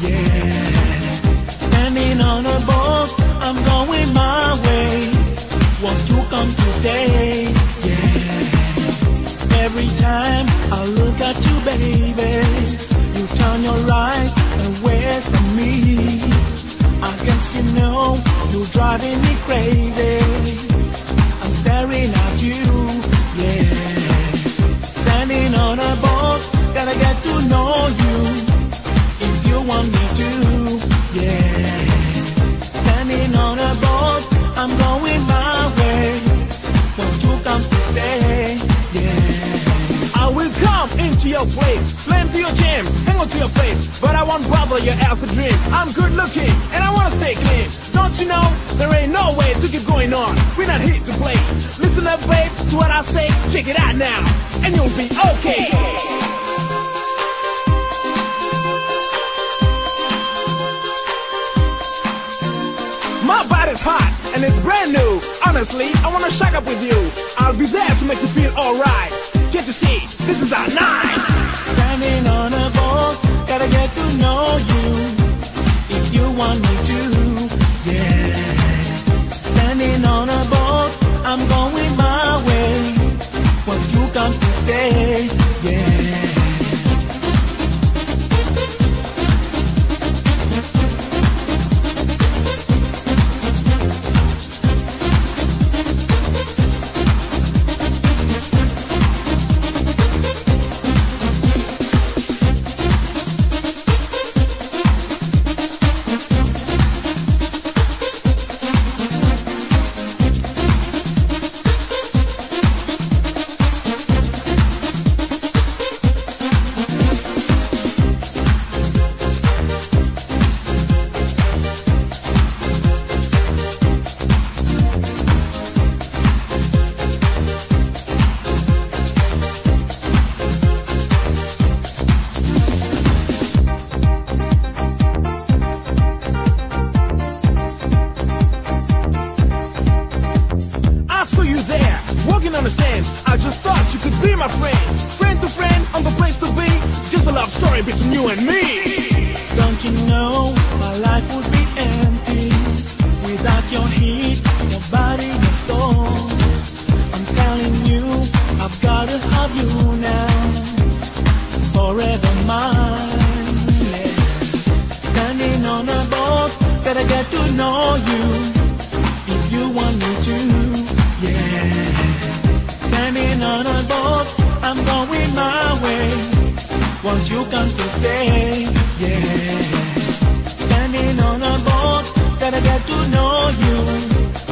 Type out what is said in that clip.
Yeah. Standing on a I'm going my way. You come to stay? Yeah. Every time I look at you, baby, you turn your away from me. I guess you know you're driving me crazy. I'm staring at you, into your place, slam to your jam, hang on to your face. But I won't bother your alpha dream. I'm good looking and I wanna stay clean. Don't you know there ain't no way to keep going on? We're not here to play. Listen up, babe, to what I say. Check it out now, and you'll be okay. My body's hot and it's brand new. Honestly, I wanna shack up with you. I'll be there to make you feel alright. Can't you see? This is our night. Standing on a boat, gotta get to know you. If you want me to, yeah. Standing on a boat, I'm going my way. Won't you come to stay, could friend. Friend to friend, on the place to be. Just a love story between you and me. Don't you know my life would be empty without your heat, your body, your soul? I'm telling you, I've gotta have you now, forever mine. yeah. Standing on a boat, gotta get to know you. I'm going my way. Won't you come to stay? Yeah. Standing on a boat, gotta get to know you.